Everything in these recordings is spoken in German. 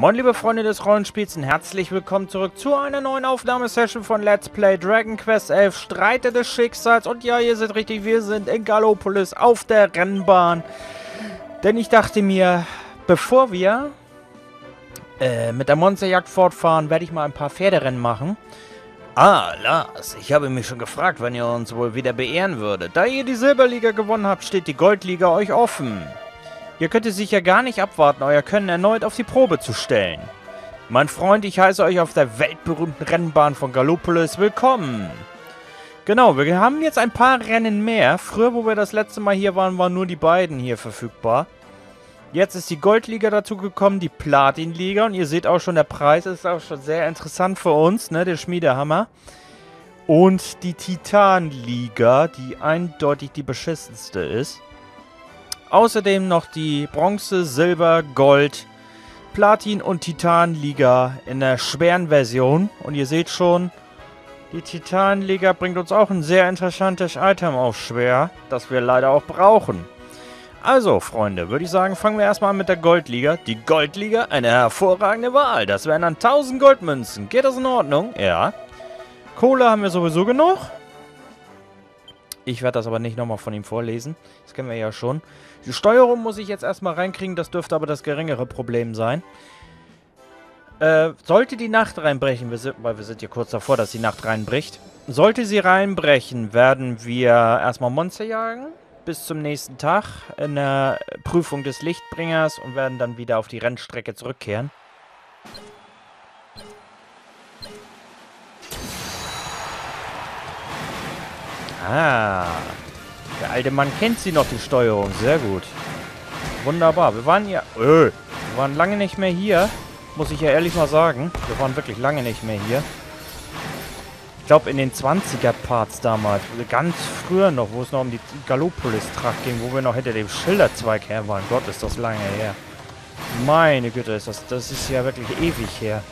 Moin liebe Freunde des Rollenspiels und herzlich willkommen zurück zu einer neuen Aufnahmesession von Let's Play Dragon Quest 11 Streite des Schicksals. Und ja, ihr seid richtig, wir sind in Gallopolis auf der Rennbahn. Denn ich dachte mir, bevor wir äh, mit der Monsterjagd fortfahren, werde ich mal ein paar Pferderennen machen. Ah, Lars, ich habe mich schon gefragt, wann ihr uns wohl wieder beehren würdet. Da ihr die Silberliga gewonnen habt, steht die Goldliga euch offen. Ihr könnt es sicher gar nicht abwarten, euer Können erneut auf die Probe zu stellen. Mein Freund, ich heiße euch auf der weltberühmten Rennbahn von Gallopolis willkommen. Genau, wir haben jetzt ein paar Rennen mehr. Früher, wo wir das letzte Mal hier waren, waren nur die beiden hier verfügbar. Jetzt ist die Goldliga dazu gekommen, die Platinliga. Und ihr seht auch schon, der Preis ist auch schon sehr interessant für uns, ne? Der Schmiedehammer. Und die Titanliga, die eindeutig die beschissenste ist. Außerdem noch die Bronze, Silber, Gold, Platin und Titanliga in der schweren Version. Und ihr seht schon, die Titanliga bringt uns auch ein sehr interessantes Item auf schwer, das wir leider auch brauchen. Also, Freunde, würde ich sagen, fangen wir erstmal an mit der Goldliga. Die Goldliga, eine hervorragende Wahl. Das wären dann 1000 Goldmünzen. Geht das in Ordnung? Ja. Kohle haben wir sowieso genug. Ich werde das aber nicht nochmal von ihm vorlesen. Das kennen wir ja schon. Die Steuerung muss ich jetzt erstmal reinkriegen. Das dürfte aber das geringere Problem sein. Äh, sollte die Nacht reinbrechen, wir sind, weil wir sind ja kurz davor, dass die Nacht reinbricht. Sollte sie reinbrechen, werden wir erstmal Monster jagen. Bis zum nächsten Tag in der Prüfung des Lichtbringers und werden dann wieder auf die Rennstrecke zurückkehren. Ah, der alte Mann kennt sie noch, die Steuerung. Sehr gut. Wunderbar. Wir waren ja... Öh, wir waren lange nicht mehr hier. Muss ich ja ehrlich mal sagen. Wir waren wirklich lange nicht mehr hier. Ich glaube in den 20er-Parts damals. Ganz früher noch, wo es noch um die Gallopolis-Tracht ging. Wo wir noch hinter dem Schilderzweig her waren. Gott, ist das lange her. Meine Güte, ist das, das ist ja wirklich ewig her.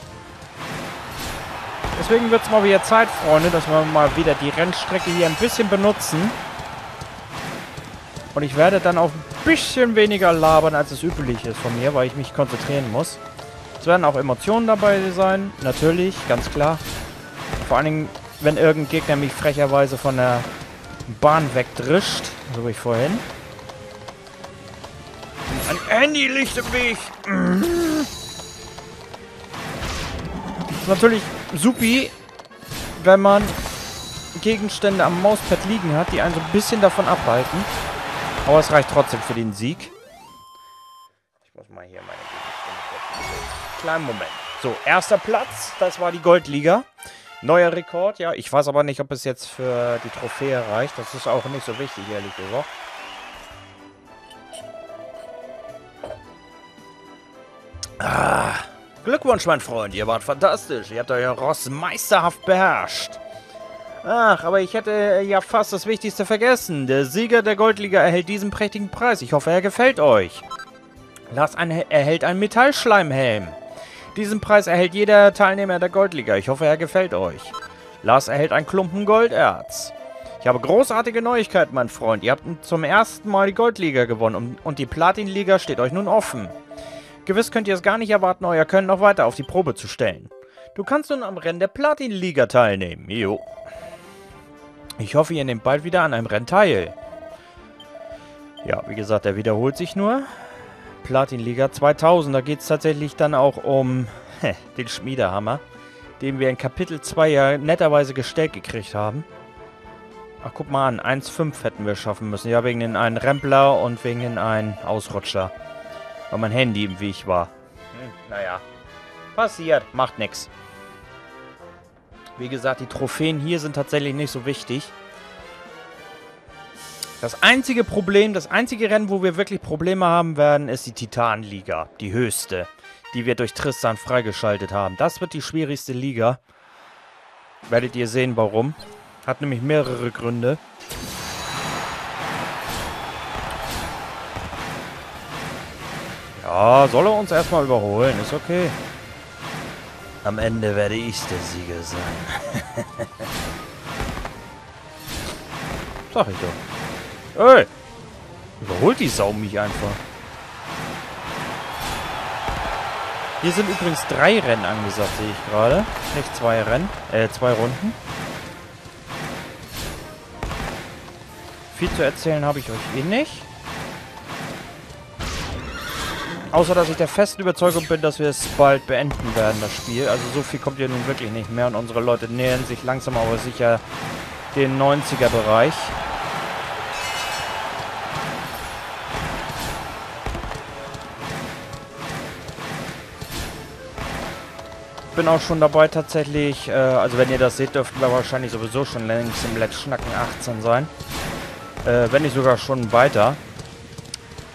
Deswegen wird es mal wieder Zeit, Freunde, dass wir mal wieder die Rennstrecke hier ein bisschen benutzen. Und ich werde dann auch ein bisschen weniger labern, als es üblich ist von mir, weil ich mich konzentrieren muss. Es werden auch Emotionen dabei sein, natürlich, ganz klar. Vor allen Dingen, wenn irgendein Gegner mich frecherweise von der Bahn wegdrischt, so wie vorhin. Ein Handy liegt im Weg. Ist natürlich supi, wenn man Gegenstände am Mauspad liegen hat, die einen so ein bisschen davon abhalten. Aber es reicht trotzdem für den Sieg. Ich muss mal hier meine Gegenstände Kleinen Moment. So, erster Platz. Das war die Goldliga. Neuer Rekord. Ja, ich weiß aber nicht, ob es jetzt für die Trophäe reicht. Das ist auch nicht so wichtig, ehrlich gesagt. Ah, Glückwunsch, mein Freund. Ihr wart fantastisch. Ihr habt euer Ross meisterhaft beherrscht. Ach, aber ich hätte ja fast das Wichtigste vergessen. Der Sieger der Goldliga erhält diesen prächtigen Preis. Ich hoffe, er gefällt euch. Lars erhält einen Metallschleimhelm. Diesen Preis erhält jeder Teilnehmer der Goldliga. Ich hoffe, er gefällt euch. Lars erhält einen Klumpen Golderz. Ich habe großartige Neuigkeiten, mein Freund. Ihr habt zum ersten Mal die Goldliga gewonnen und die Platinliga steht euch nun offen. Gewiss könnt ihr es gar nicht erwarten, euer Können noch weiter auf die Probe zu stellen. Du kannst nun am Rennen der Platinliga teilnehmen. Jo. Ich hoffe, ihr nehmt bald wieder an einem Rennen teil. Ja, wie gesagt, er wiederholt sich nur. Platinliga 2000, da geht es tatsächlich dann auch um heh, den Schmiedehammer, den wir in Kapitel 2 ja netterweise gestellt gekriegt haben. Ach, guck mal an, 1,5 hätten wir schaffen müssen. Ja, wegen den einen Rempler und wegen den einen Ausrutscher. Weil mein Handy im Weg war. Hm, naja. Passiert, macht nix. Wie gesagt, die Trophäen hier sind tatsächlich nicht so wichtig. Das einzige Problem, das einzige Rennen, wo wir wirklich Probleme haben werden, ist die Titanliga. Die höchste, die wir durch Tristan freigeschaltet haben. Das wird die schwierigste Liga. Werdet ihr sehen, warum. Hat nämlich mehrere Gründe. Ja, soll er uns erstmal überholen. Ist okay. Am Ende werde ich der Sieger sein. Sag ich doch. Ey! Überholt die Sau mich einfach. Hier sind übrigens drei Rennen angesagt, sehe ich gerade. Nicht zwei Rennen, äh, zwei Runden. Viel zu erzählen habe ich euch eh nicht. Außer, dass ich der festen Überzeugung bin, dass wir es bald beenden werden, das Spiel. Also so viel kommt hier nun wirklich nicht mehr und unsere Leute nähern sich langsam aber sicher den 90er-Bereich. bin auch schon dabei tatsächlich, äh, also wenn ihr das seht, dürften wir wahrscheinlich sowieso schon längst im Let's Schnacken 18 sein. Äh, wenn nicht sogar schon weiter.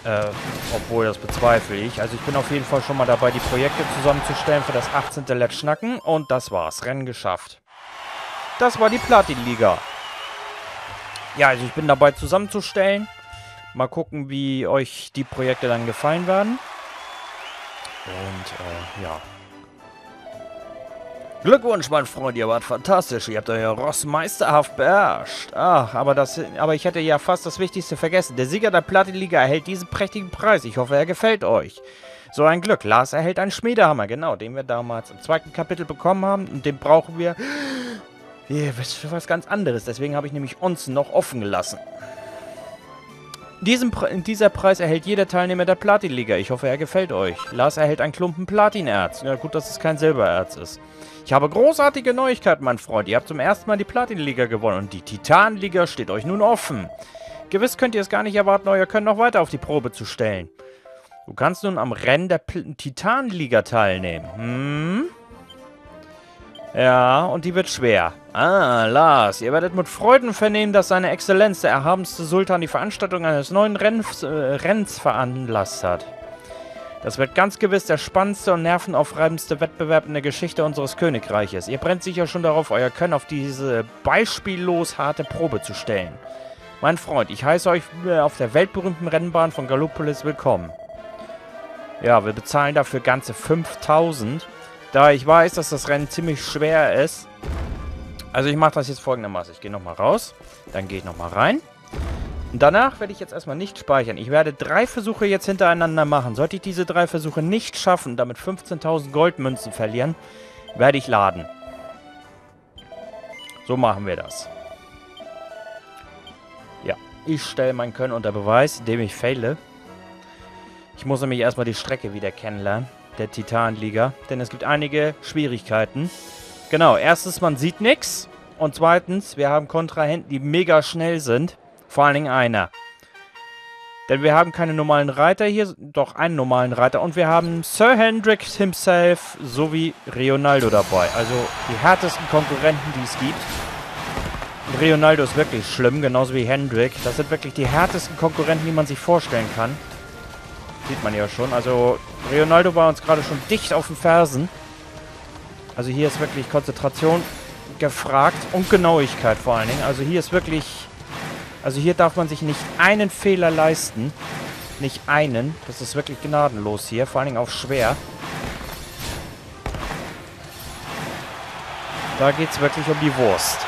Äh, obwohl, das bezweifle ich. Also ich bin auf jeden Fall schon mal dabei, die Projekte zusammenzustellen für das 18. Let's Schnacken. Und das war's. Rennen geschafft. Das war die Platin-Liga. Ja, also ich bin dabei zusammenzustellen. Mal gucken, wie euch die Projekte dann gefallen werden. Und, äh, ja. Glückwunsch, mein Freund, ihr wart fantastisch. Ihr habt euer Ross meisterhaft beherrscht. Ach, aber, das, aber ich hätte ja fast das Wichtigste vergessen. Der Sieger der Platin-Liga erhält diesen prächtigen Preis. Ich hoffe, er gefällt euch. So ein Glück. Lars erhält einen Schmiedehammer, genau, den wir damals im zweiten Kapitel bekommen haben. Und den brauchen wir... Wissen was ganz anderes. Deswegen habe ich nämlich uns noch offen gelassen. Diesen Pre dieser Preis erhält jeder Teilnehmer der Platin-Liga. Ich hoffe, er gefällt euch. Lars erhält ein Klumpen Platinerz. Ja, gut, dass es kein Silbererz ist. Ich habe großartige Neuigkeiten, mein Freund. Ihr habt zum ersten Mal die Platin-Liga gewonnen und die Titan-Liga steht euch nun offen. Gewiss könnt ihr es gar nicht erwarten, euer Können noch weiter auf die Probe zu stellen. Du kannst nun am Rennen der Titan-Liga teilnehmen. Hm? Ja, und die wird schwer. Ah, Lars, ihr werdet mit Freuden vernehmen, dass seine Exzellenz, der erhabenste Sultan, die Veranstaltung eines neuen Renns, äh, Renns veranlasst hat. Das wird ganz gewiss der spannendste und nervenaufreibendste Wettbewerb in der Geschichte unseres Königreiches. Ihr brennt sicher schon darauf, euer Können auf diese beispiellos harte Probe zu stellen. Mein Freund, ich heiße euch auf der weltberühmten Rennbahn von Gallopolis willkommen. Ja, wir bezahlen dafür ganze 5000. Da ich weiß, dass das Rennen ziemlich schwer ist. Also ich mache das jetzt folgendermaßen. Ich gehe nochmal raus. Dann gehe ich nochmal rein. Und danach werde ich jetzt erstmal nicht speichern. Ich werde drei Versuche jetzt hintereinander machen. Sollte ich diese drei Versuche nicht schaffen, damit 15.000 Goldmünzen verlieren, werde ich laden. So machen wir das. Ja, ich stelle mein Können unter Beweis, indem ich faile. Ich muss nämlich erstmal die Strecke wieder kennenlernen, der Titanliga. Denn es gibt einige Schwierigkeiten. Genau, erstens, man sieht nichts. Und zweitens, wir haben Kontrahenten, die mega schnell sind. Vor allen Dingen einer. Denn wir haben keine normalen Reiter hier, doch einen normalen Reiter. Und wir haben Sir Hendrix himself sowie Rionaldo dabei. Also die härtesten Konkurrenten, die es gibt. Und Rionaldo ist wirklich schlimm, genauso wie Hendrik. Das sind wirklich die härtesten Konkurrenten, die man sich vorstellen kann. Sieht man ja schon. Also Rionaldo war uns gerade schon dicht auf den Fersen. Also hier ist wirklich Konzentration gefragt und Genauigkeit vor allen Dingen. Also hier ist wirklich also hier darf man sich nicht einen Fehler leisten. Nicht einen. Das ist wirklich gnadenlos hier. Vor allen Dingen auf schwer. Da geht es wirklich um die Wurst.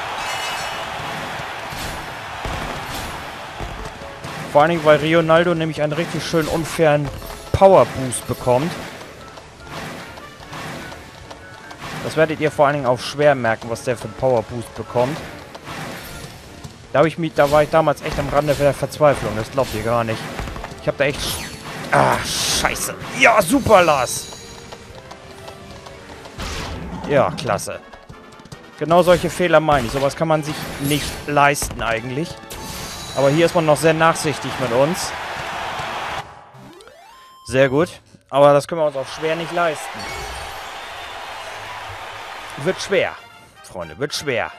Vor allen Dingen, weil Rionaldo nämlich einen richtig schön unfairen Power Boost bekommt. Das werdet ihr vor allen Dingen auf schwer merken, was der für einen Power Boost bekommt. Da, ich mich, da war ich damals echt am Rande der Verzweiflung. Das glaubt ihr gar nicht. Ich habe da echt... Ah, scheiße. Ja, super, Lars. Ja, klasse. Genau solche Fehler meine ich. Sowas kann man sich nicht leisten eigentlich. Aber hier ist man noch sehr nachsichtig mit uns. Sehr gut. Aber das können wir uns auch schwer nicht leisten. Wird schwer, Freunde. Wird schwer.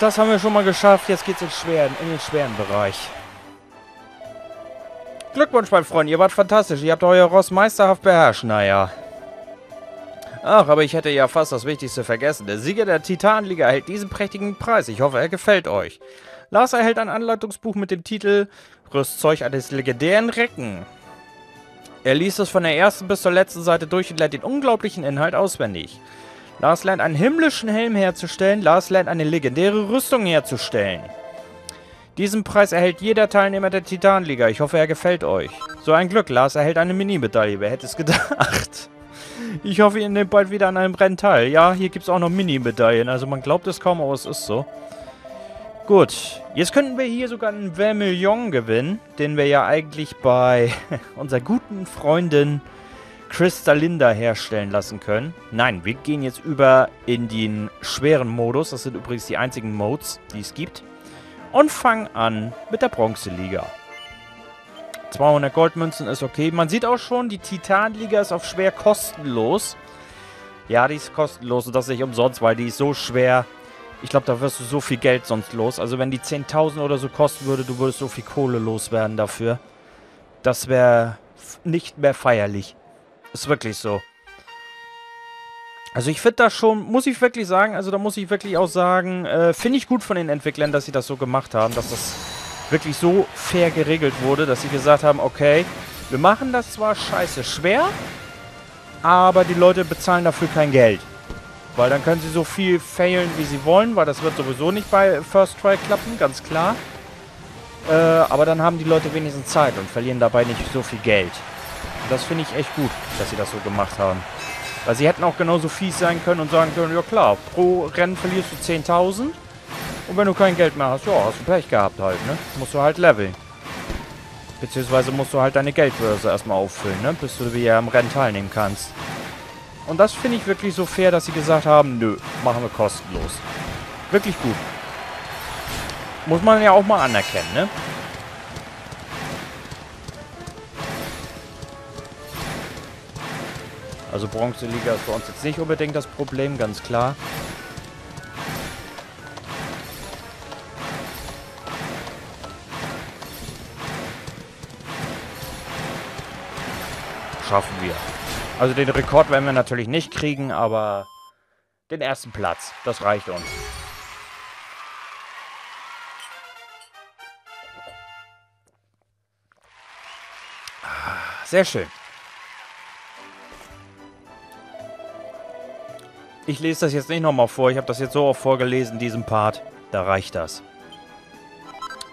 Das haben wir schon mal geschafft. Jetzt geht's in, schweren, in den schweren Bereich. Glückwunsch, mein Freund. Ihr wart fantastisch. Ihr habt euer Ross meisterhaft beherrscht. Naja. Ach, aber ich hätte ja fast das Wichtigste vergessen. Der Sieger der Titanliga erhält diesen prächtigen Preis. Ich hoffe, er gefällt euch. Lars erhält ein Anleitungsbuch mit dem Titel Rüstzeug eines legendären Recken. Er liest es von der ersten bis zur letzten Seite durch und lernt den unglaublichen Inhalt auswendig. Lars lernt einen himmlischen Helm herzustellen. Lars lernt eine legendäre Rüstung herzustellen. Diesen Preis erhält jeder Teilnehmer der Titanliga. Ich hoffe, er gefällt euch. So ein Glück, Lars erhält eine Mini-Medaille. Wer hätte es gedacht? Ich hoffe, ihr nehmt bald wieder an einem Rennen teil. Ja, hier gibt es auch noch Mini-Medaillen. Also man glaubt es kaum, aber es ist so. Gut, jetzt könnten wir hier sogar einen Vermillion gewinnen, den wir ja eigentlich bei unserer guten Freundin Crystallinda herstellen lassen können. Nein, wir gehen jetzt über in den schweren Modus. Das sind übrigens die einzigen Modes, die es gibt und fangen an mit der Bronzeliga. 200 Goldmünzen ist okay. Man sieht auch schon, die Titanliga ist auf schwer kostenlos. Ja, die ist kostenlos und das nicht umsonst, weil die ist so schwer. Ich glaube, da wirst du so viel Geld sonst los. Also wenn die 10.000 oder so kosten würde, du würdest so viel Kohle loswerden dafür. Das wäre nicht mehr feierlich. Ist wirklich so. Also ich finde das schon, muss ich wirklich sagen, also da muss ich wirklich auch sagen, äh, finde ich gut von den Entwicklern, dass sie das so gemacht haben, dass das wirklich so fair geregelt wurde, dass sie gesagt haben, okay, wir machen das zwar scheiße schwer, aber die Leute bezahlen dafür kein Geld. Weil dann können sie so viel failen, wie sie wollen, weil das wird sowieso nicht bei First Try klappen, ganz klar. Äh, aber dann haben die Leute wenigstens Zeit und verlieren dabei nicht so viel Geld. Und das finde ich echt gut, dass sie das so gemacht haben. Weil sie hätten auch genauso fies sein können und sagen können, ja klar, pro Rennen verlierst du 10.000. Und wenn du kein Geld mehr hast, ja, hast du Pech gehabt halt, ne? Musst du halt leveln. Beziehungsweise musst du halt deine Geldbörse erstmal auffüllen, ne? Bis du wieder am Rennen teilnehmen kannst. Und das finde ich wirklich so fair, dass sie gesagt haben, nö, machen wir kostenlos. Wirklich gut. Muss man ja auch mal anerkennen, ne? Also Bronzeliga ist bei uns jetzt nicht unbedingt das Problem, ganz klar. Schaffen wir. Also den Rekord werden wir natürlich nicht kriegen, aber den ersten Platz, das reicht uns. Ah, sehr schön. Ich lese das jetzt nicht nochmal vor. Ich habe das jetzt so oft vorgelesen, diesen Part. Da reicht das.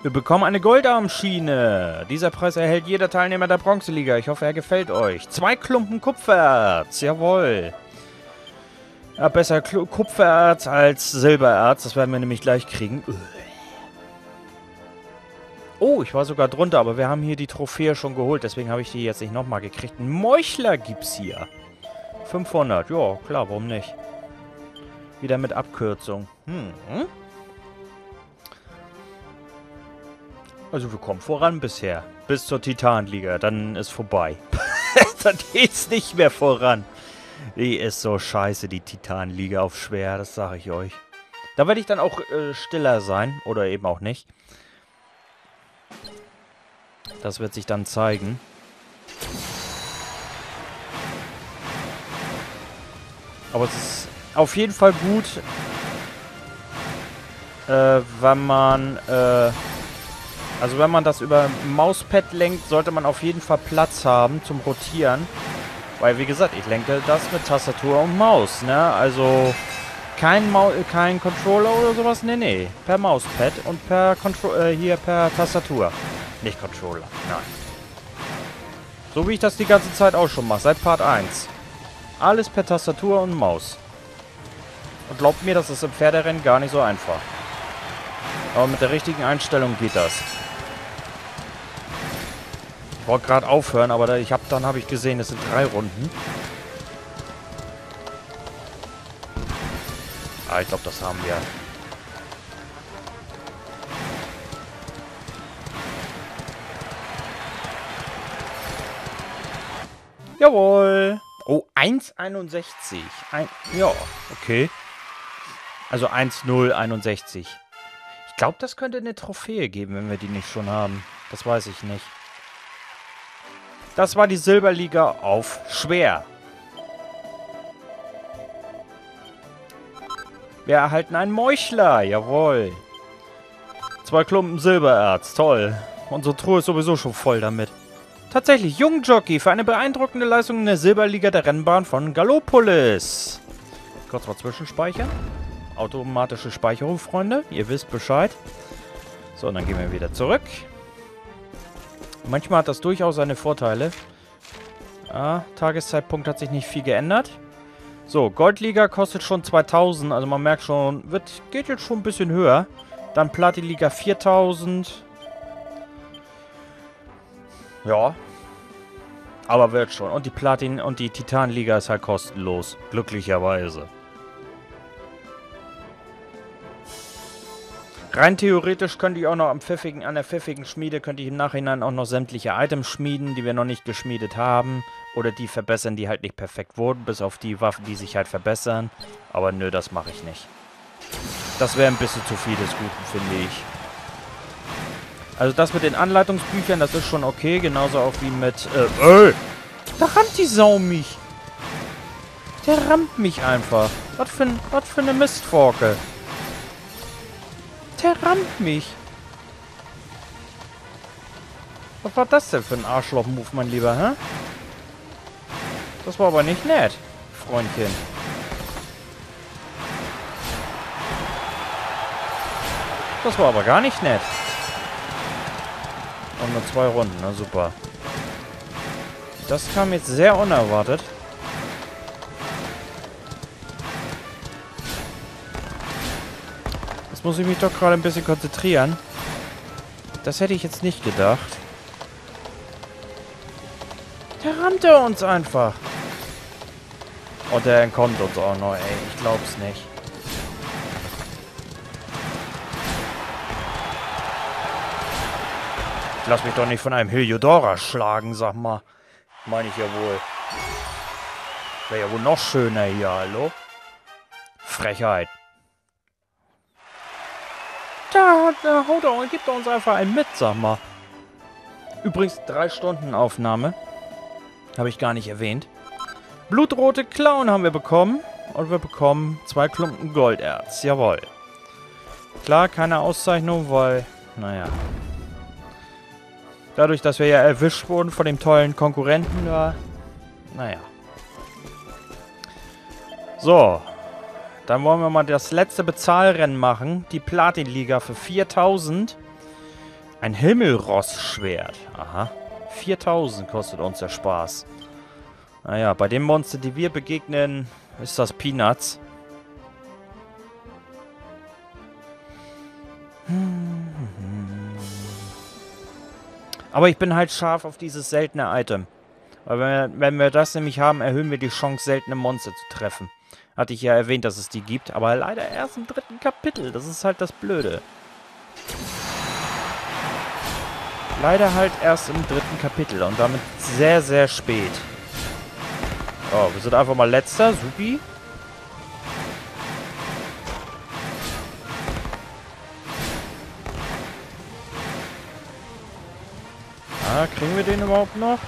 Wir bekommen eine Goldarmschiene. Dieser Preis erhält jeder Teilnehmer der Bronzeliga. Ich hoffe, er gefällt euch. Zwei Klumpen Kupfererz. Jawohl. Ja, besser Kl Kupfererz als Silbererz. Das werden wir nämlich gleich kriegen. Oh, ich war sogar drunter, aber wir haben hier die Trophäe schon geholt. Deswegen habe ich die jetzt nicht nochmal gekriegt. Ein Meuchler gibt's hier. 500. Ja, klar, warum nicht? Wieder mit Abkürzung. Hm. Also wir kommen voran bisher. Bis zur Titanliga. Dann ist vorbei. dann geht's nicht mehr voran. Die ist so scheiße, die Titanliga auf schwer. Das sage ich euch. Da werde ich dann auch äh, stiller sein. Oder eben auch nicht. Das wird sich dann zeigen. Aber es ist auf jeden Fall gut, äh, wenn man, äh, also wenn man das über Mauspad lenkt, sollte man auf jeden Fall Platz haben zum Rotieren. Weil, wie gesagt, ich lenke das mit Tastatur und Maus, ne? Also kein, Mau kein Controller oder sowas, nee, nee. Per Mauspad und per Contro äh, hier per Tastatur. Nicht Controller, nein. So wie ich das die ganze Zeit auch schon mache, seit Part 1. Alles per Tastatur und Maus. Und glaubt mir, das ist im Pferderennen gar nicht so einfach. Aber mit der richtigen Einstellung geht das. Ich wollte gerade aufhören, aber da, ich hab, dann habe ich gesehen, es sind drei Runden. Ah, ich glaube, das haben wir. Jawohl. Oh, 1,61. Ein, ja, okay. Also 1,061. Ich glaube, das könnte eine Trophäe geben, wenn wir die nicht schon haben. Das weiß ich nicht. Das war die Silberliga auf schwer. Wir erhalten einen Meuchler, jawohl. Zwei Klumpen Silbererz, toll. Unsere Truhe ist sowieso schon voll damit. Tatsächlich, Jungjockey für eine beeindruckende Leistung in der Silberliga der Rennbahn von Gallopolis. Kurz mal zwischenspeichern. Automatische Speicherung, Freunde. Ihr wisst Bescheid. So, und dann gehen wir wieder zurück. Manchmal hat das durchaus seine Vorteile. Ah, Tageszeitpunkt hat sich nicht viel geändert. So, Goldliga kostet schon 2000. Also man merkt schon, wird, geht jetzt schon ein bisschen höher. Dann Platinliga 4000. Ja. Aber wird schon. Und die Platin- und die Titanliga ist halt kostenlos. Glücklicherweise. Rein theoretisch könnte ich auch noch am pfiffigen, an der pfiffigen Schmiede könnte ich im Nachhinein auch noch sämtliche Items schmieden, die wir noch nicht geschmiedet haben. Oder die verbessern, die halt nicht perfekt wurden, bis auf die Waffen, die sich halt verbessern. Aber nö, das mache ich nicht. Das wäre ein bisschen zu viel des Guten, finde ich. Also das mit den Anleitungsbüchern, das ist schon okay. Genauso auch wie mit... Äh, ey! Da rammt die Sau mich! Der rammt mich einfach. Was für, was für eine Mistforke. Der rammt mich. Was war das denn für ein Arschloch-Move, mein Lieber, hä? Das war aber nicht nett, Freundchen. Das war aber gar nicht nett. Und nur zwei Runden, na super. Das kam jetzt sehr unerwartet. Muss ich mich doch gerade ein bisschen konzentrieren. Das hätte ich jetzt nicht gedacht. Der rammte uns einfach. Und der entkommt uns auch noch, ey. Ich glaub's nicht. Ich lass mich doch nicht von einem Heliodora schlagen, sag mal. Meine ich ja wohl. Wäre ja wohl noch schöner hier, hallo? Frechheit. Da, da haut er und gibt er uns einfach einen mit, sag mal. Übrigens, drei Stunden Aufnahme. Habe ich gar nicht erwähnt. Blutrote Clown haben wir bekommen. Und wir bekommen zwei Klumpen Golderz. Jawohl. Klar, keine Auszeichnung, weil, naja. Dadurch, dass wir ja erwischt wurden von dem tollen Konkurrenten da. Naja. So, dann wollen wir mal das letzte Bezahlrennen machen. Die Platinliga für 4000. Ein Himmelross-Schwert. Aha. 4000 kostet uns der Spaß. Naja, bei dem Monster, die wir begegnen, ist das Peanuts. Aber ich bin halt scharf auf dieses seltene Item. Weil wenn wir, wenn wir das nämlich haben, erhöhen wir die Chance, seltene Monster zu treffen. Hatte ich ja erwähnt, dass es die gibt, aber leider erst im dritten Kapitel. Das ist halt das Blöde. Leider halt erst im dritten Kapitel und damit sehr, sehr spät. Oh, wir sind einfach mal letzter. Supi. Ah, kriegen wir den überhaupt noch?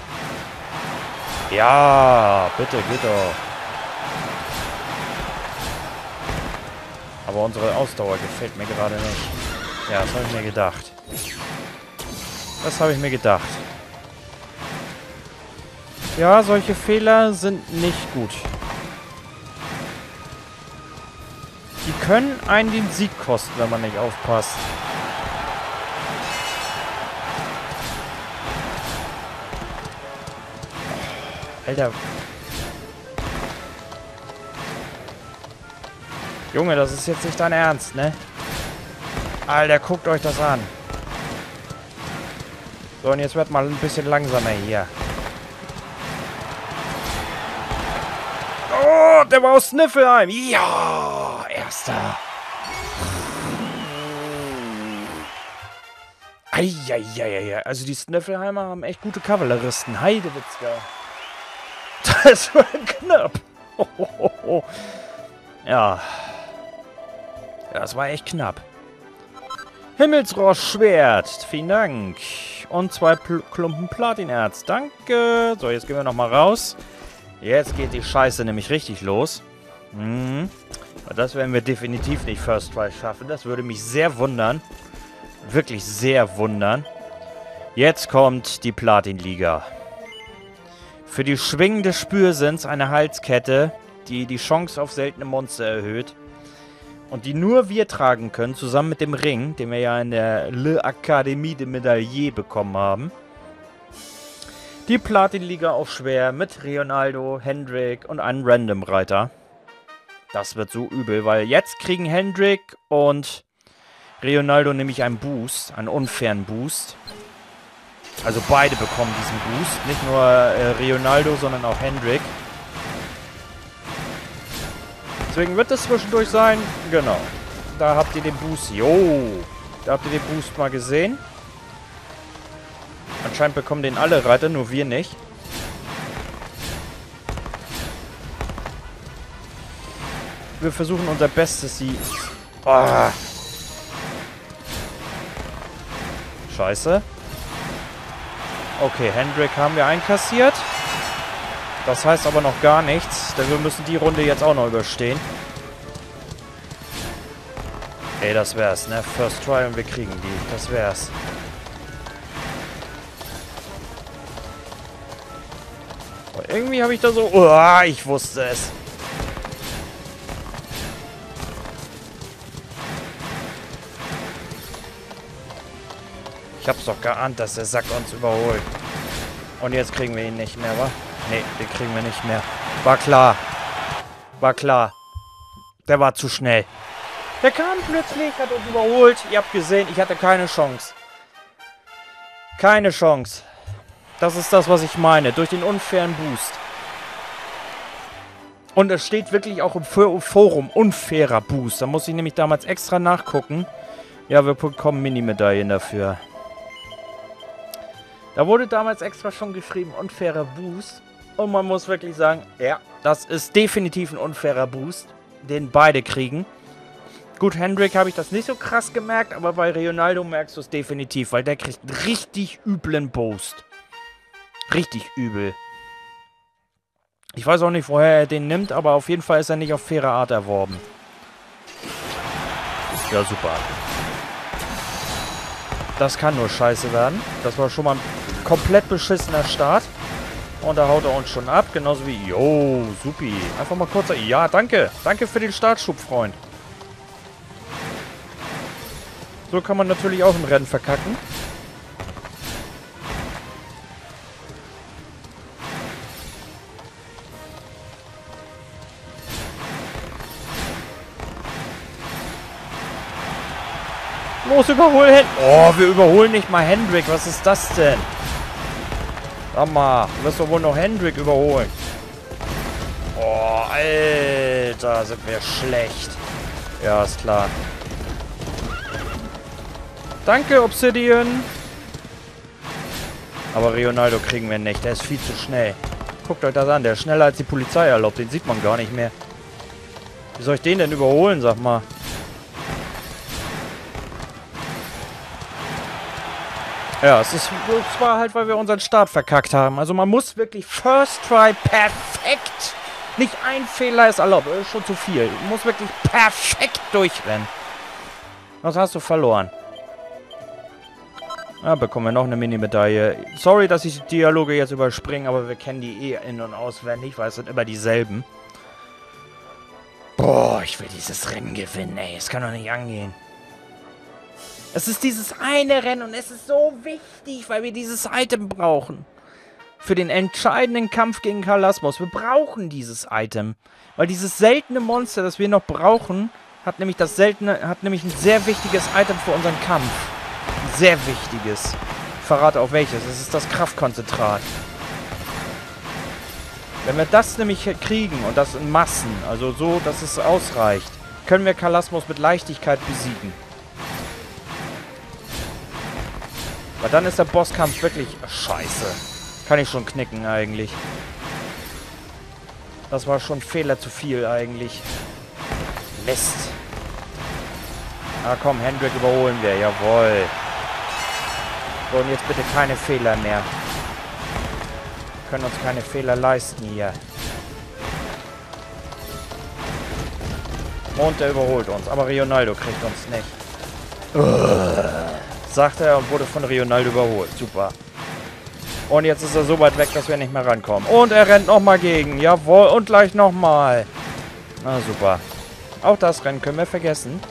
Ja, bitte, geht doch. Aber unsere Ausdauer gefällt mir gerade nicht. Ja, das habe ich mir gedacht. Das habe ich mir gedacht. Ja, solche Fehler sind nicht gut. Die können einen den Sieg kosten, wenn man nicht aufpasst. Alter, Junge, das ist jetzt nicht dein Ernst, ne? Alter, guckt euch das an. So, und jetzt wird mal ein bisschen langsamer hier. Oh, der war aus Sniffelheim. Ja, erster. Eieieiei. Also die Sniffelheimer haben echt gute Kavalleristen. Heidewitzka. Das war knapp. Ja. Ja, das war echt knapp. Himmelsrohrschwert. Vielen Dank. Und zwei Pl Klumpen Platinerz. Danke. So, jetzt gehen wir nochmal raus. Jetzt geht die Scheiße nämlich richtig los. Mhm. Das werden wir definitiv nicht First Try schaffen. Das würde mich sehr wundern. Wirklich sehr wundern. Jetzt kommt die Platinliga. Für die schwingende Spürsins eine Halskette, die die Chance auf seltene Monster erhöht. Und die nur wir tragen können, zusammen mit dem Ring, den wir ja in der Le Académie de Medailles bekommen haben. Die Platin-Liga auf schwer mit Ronaldo, Hendrik und einem Random-Reiter. Das wird so übel, weil jetzt kriegen Hendrik und Ronaldo nämlich einen Boost, einen unfairen Boost. Also beide bekommen diesen Boost. Nicht nur äh, Ronaldo, sondern auch Hendrik. Deswegen wird es zwischendurch sein. Genau. Da habt ihr den Boost. Jo. Da habt ihr den Boost mal gesehen. Anscheinend bekommen den alle Reiter, nur wir nicht. Wir versuchen unser Bestes, sie... Oh. Scheiße. Okay, Hendrik haben wir einkassiert. Das heißt aber noch gar nichts, denn wir müssen die Runde jetzt auch noch überstehen. Ey, das wär's, ne? First Try und wir kriegen die. Das wär's. Aber irgendwie habe ich da so... Oh, ich wusste es. Ich hab's doch geahnt, dass der Sack uns überholt. Und jetzt kriegen wir ihn nicht mehr, wa? Nee, den kriegen wir nicht mehr. War klar. War klar. Der war zu schnell. Der kam plötzlich, hat uns überholt. Ihr habt gesehen, ich hatte keine Chance. Keine Chance. Das ist das, was ich meine. Durch den unfairen Boost. Und es steht wirklich auch im Forum unfairer Boost. Da muss ich nämlich damals extra nachgucken. Ja, wir bekommen Mini-Medaillen dafür. Da wurde damals extra schon geschrieben, unfairer Boost. Und man muss wirklich sagen, ja, das ist definitiv ein unfairer Boost, den beide kriegen. Gut, Hendrik habe ich das nicht so krass gemerkt, aber bei Ronaldo merkst du es definitiv, weil der kriegt einen richtig üblen Boost. Richtig übel. Ich weiß auch nicht, woher er den nimmt, aber auf jeden Fall ist er nicht auf faire Art erworben. Ja, super. Das kann nur scheiße werden. Das war schon mal ein komplett beschissener Start. Und da haut er uns schon ab, genauso wie... Jo, supi. Einfach mal kurz... Ja, danke. Danke für den Startschub, Freund. So kann man natürlich auch im Rennen verkacken. Los, überholen! Oh, wir überholen nicht mal Hendrik. Was ist das denn? Sag mal, du wirst doch wohl noch Hendrik überholen. Oh, Alter, sind wir schlecht. Ja, ist klar. Danke, Obsidian. Aber Ronaldo kriegen wir nicht. Der ist viel zu schnell. Guckt euch das an. Der ist schneller als die Polizei erlaubt. Den sieht man gar nicht mehr. Wie soll ich den denn überholen, sag mal? Ja, es ist zwar halt, weil wir unseren Start verkackt haben. Also man muss wirklich First Try perfekt. Nicht ein Fehler ist erlaubt. Ist schon zu viel. Du musst wirklich perfekt durchrennen. Was hast du verloren? Ja, bekommen wir noch eine Mini-Medaille. Sorry, dass ich die Dialoge jetzt überspringe, aber wir kennen die eh in- und auswendig, weil es sind immer dieselben. Boah, ich will dieses Rennen gewinnen, ey. Es kann doch nicht angehen. Es ist dieses eine Rennen und es ist so wichtig, weil wir dieses Item brauchen. Für den entscheidenden Kampf gegen Kalasmos. Wir brauchen dieses Item. Weil dieses seltene Monster, das wir noch brauchen, hat nämlich das seltene, hat nämlich ein sehr wichtiges Item für unseren Kampf. Ein sehr wichtiges. Ich verrate auch welches. Es ist das Kraftkonzentrat. Wenn wir das nämlich kriegen und das in Massen, also so, dass es ausreicht, können wir Kalasmos mit Leichtigkeit besiegen. Aber dann ist der Bosskampf wirklich scheiße. Kann ich schon knicken eigentlich. Das war schon Fehler zu viel eigentlich. Mist. Ah komm, Hendrik überholen wir. Jawohl. So, und jetzt bitte keine Fehler mehr. Wir können uns keine Fehler leisten hier. Und er überholt uns. Aber Ronaldo kriegt uns nicht. Sagt er und wurde von Ronaldo überholt. Super. Und jetzt ist er so weit weg, dass wir nicht mehr rankommen. Und er rennt nochmal gegen. Jawohl. Und gleich nochmal. Na, super. Auch das Rennen können wir vergessen.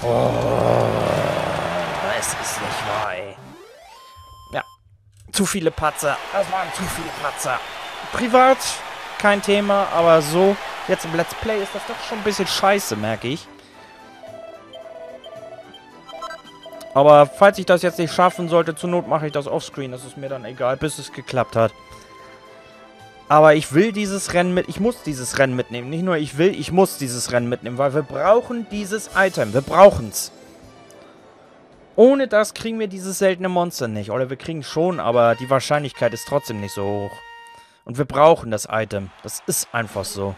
Oh, es ist nicht wahr, ey. Ja, zu viele Patzer. Das waren zu viele Patzer. Privat kein Thema, aber so, jetzt im Let's Play ist das doch schon ein bisschen scheiße, merke ich. Aber falls ich das jetzt nicht schaffen sollte, zur Not mache ich das offscreen. Das ist mir dann egal, bis es geklappt hat. Aber ich will dieses Rennen mit... Ich muss dieses Rennen mitnehmen. Nicht nur ich will, ich muss dieses Rennen mitnehmen. Weil wir brauchen dieses Item. Wir brauchen es. Ohne das kriegen wir dieses seltene Monster nicht. Oder wir kriegen schon, aber die Wahrscheinlichkeit ist trotzdem nicht so hoch. Und wir brauchen das Item. Das ist einfach so.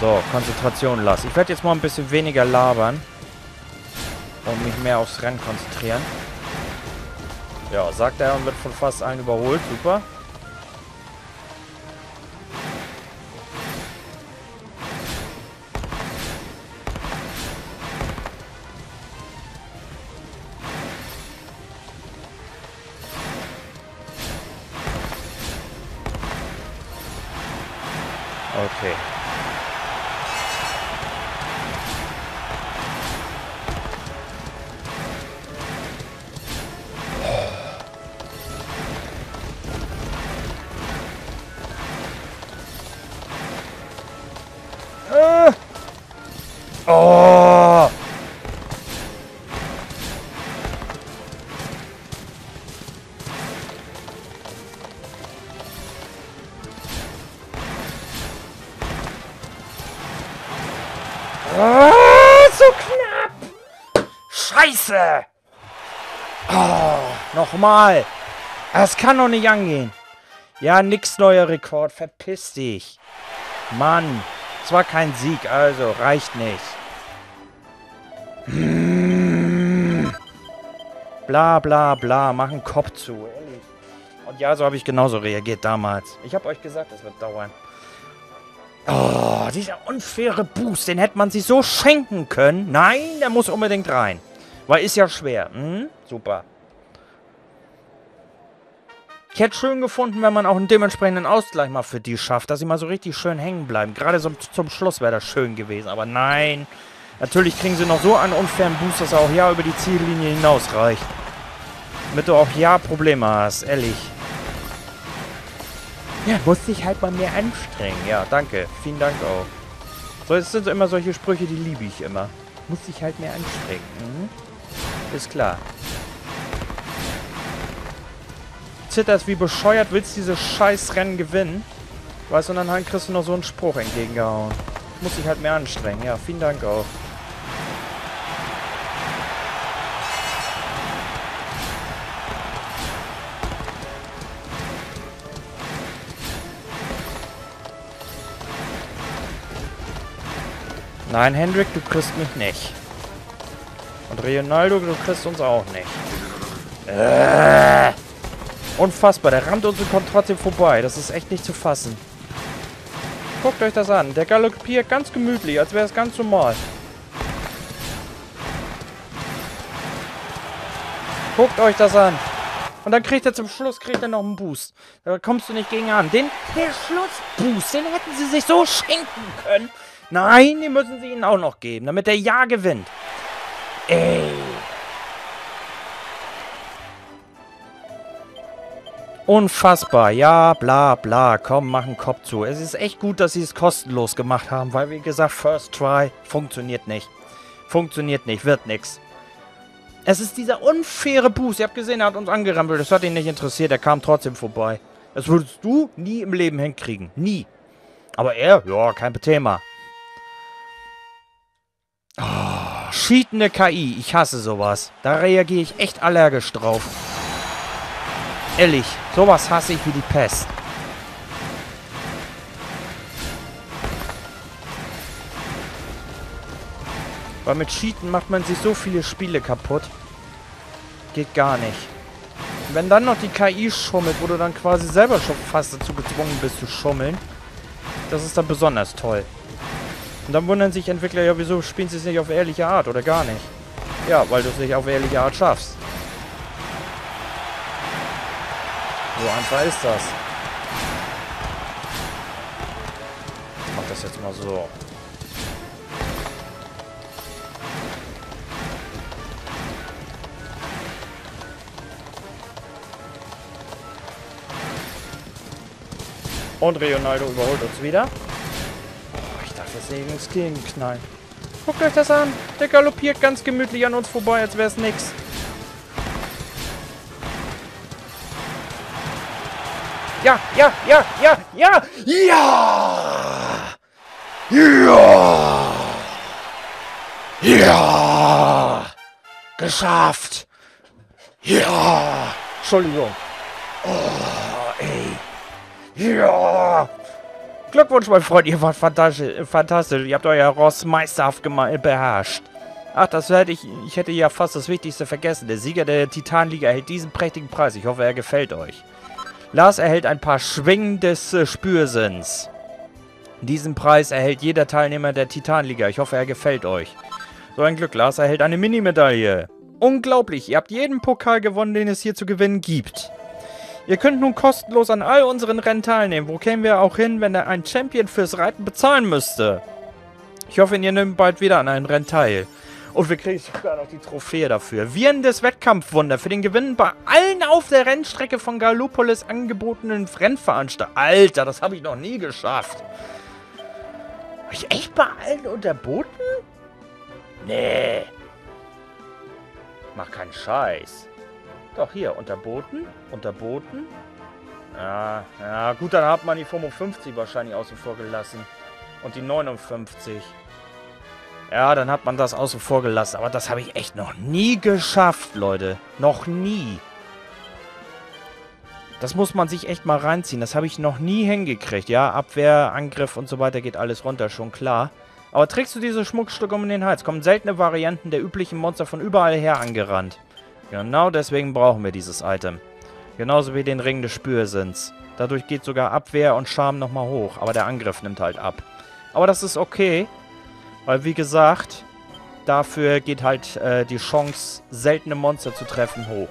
So, Konzentration lassen. Ich werde jetzt mal ein bisschen weniger labern. Und mich mehr aufs Rennen konzentrieren. Ja, sagt er und wird von fast allen überholt. Super. Nochmal! Das kann doch nicht angehen. Ja, nix neuer Rekord. Verpiss dich. Mann. Es war kein Sieg, also reicht nicht. Hm. Bla bla bla, machen Kopf zu, ehrlich. Und ja, so habe ich genauso reagiert damals. Ich habe euch gesagt, es wird dauern. Oh, dieser unfaire Boost, den hätte man sich so schenken können. Nein, der muss unbedingt rein. Weil ist ja schwer. Hm? Super. Ich hätte schön gefunden, wenn man auch einen dementsprechenden Ausgleich mal für die schafft, dass sie mal so richtig schön hängen bleiben. Gerade so zum Schluss wäre das schön gewesen, aber nein. Natürlich kriegen sie noch so einen unfairen Boost, dass er auch ja über die Ziellinie hinaus reicht. Damit du auch ja Probleme hast, ehrlich. Ja, muss dich halt mal mehr anstrengen. Ja, danke. Vielen Dank auch. So, es sind immer solche Sprüche, die liebe ich immer. Muss dich halt mehr anstrengen. Mhm. Ist klar. Zitterst wie bescheuert, willst dieses scheiß Rennen gewinnen. Weißt du, und dann kriegst du noch so einen Spruch entgegengehauen. Muss ich halt mehr anstrengen. Ja, vielen Dank auch. Nein, Hendrik, du kriegst mich nicht. Und Ronaldo, du kriegst uns auch nicht. Äh. Unfassbar, der rammt uns und kommt trotzdem vorbei. Das ist echt nicht zu fassen. Guckt euch das an. Der galoppiert ganz gemütlich, als wäre es ganz normal. Guckt euch das an. Und dann kriegt er zum Schluss kriegt er noch einen Boost. Da kommst du nicht gegen an. Den, der Schlussboost, den hätten sie sich so schenken können. Nein, den müssen sie ihnen auch noch geben, damit der Ja gewinnt. Ey. Unfassbar. Ja, bla, bla. Komm, mach einen Kopf zu. Es ist echt gut, dass sie es kostenlos gemacht haben, weil, wie gesagt, First Try funktioniert nicht. Funktioniert nicht, wird nix. Es ist dieser unfaire Boost. Ihr habt gesehen, er hat uns angerempelt. Das hat ihn nicht interessiert. Er kam trotzdem vorbei. Das würdest du nie im Leben hinkriegen. Nie. Aber er, ja, kein Thema. Oh, cheatende KI. Ich hasse sowas. Da reagiere ich echt allergisch drauf. Ehrlich, sowas hasse ich wie die Pest. Weil mit Cheaten macht man sich so viele Spiele kaputt. Geht gar nicht. wenn dann noch die KI schummelt, wo du dann quasi selber schon fast dazu gezwungen bist zu schummeln, das ist dann besonders toll. Und dann wundern sich Entwickler, ja wieso spielen sie es nicht auf ehrliche Art oder gar nicht. Ja, weil du es nicht auf ehrliche Art schaffst. So einfach ist das. Ich mach das jetzt mal so. Und Ronaldo überholt uns wieder. Oh, ich darf jetzt nirgends gegenknallen. Guckt euch das an. Der galoppiert ganz gemütlich an uns vorbei, als wäre es nix. Ja, ja, ja, ja, ja, ja! Ja! Ja! Geschafft! Ja! Entschuldigung. Oh, ey. Ja! Glückwunsch, mein Freund, ihr wart fantastisch. fantastisch. Ihr habt euer Ross meisterhaft beherrscht. Ach, das hätte ich. Ich hätte ja fast das Wichtigste vergessen. Der Sieger der Titanliga erhält diesen prächtigen Preis. Ich hoffe, er gefällt euch. Lars erhält ein paar Schwingen des äh, Spürsinns. Diesen Preis erhält jeder Teilnehmer der Titanliga. Ich hoffe, er gefällt euch. So ein Glück, Lars erhält eine Mini-Medaille. Unglaublich, ihr habt jeden Pokal gewonnen, den es hier zu gewinnen gibt. Ihr könnt nun kostenlos an all unseren Rennen teilnehmen. Wo kämen wir auch hin, wenn er ein Champion fürs Reiten bezahlen müsste? Ich hoffe, ihr nehmt bald wieder an einem Rennen teil. Und wir kriegen sogar noch die Trophäe dafür. Viren des Wettkampfwunder für den Gewinn bei allen auf der Rennstrecke von Gallopolis angebotenen Rennveranstaltungen. Alter, das habe ich noch nie geschafft. Habe ich echt bei allen unterboten? Nee. Mach keinen Scheiß. Doch, hier, unterboten, unterboten. Ja, ja, gut, dann hat man die 55 wahrscheinlich außen vor gelassen. Und die 59. Ja, dann hat man das außen vor gelassen. Aber das habe ich echt noch nie geschafft, Leute. Noch nie. Das muss man sich echt mal reinziehen. Das habe ich noch nie hingekriegt. Ja, Abwehr, Angriff und so weiter geht alles runter, schon klar. Aber trägst du diese Schmuckstücke um den Hals, kommen seltene Varianten der üblichen Monster von überall her angerannt. Genau deswegen brauchen wir dieses Item. Genauso wie den Ring des Spürsinns. Dadurch geht sogar Abwehr und Charme nochmal hoch, aber der Angriff nimmt halt ab. Aber das ist okay, weil wie gesagt, dafür geht halt äh, die Chance, seltene Monster zu treffen, hoch.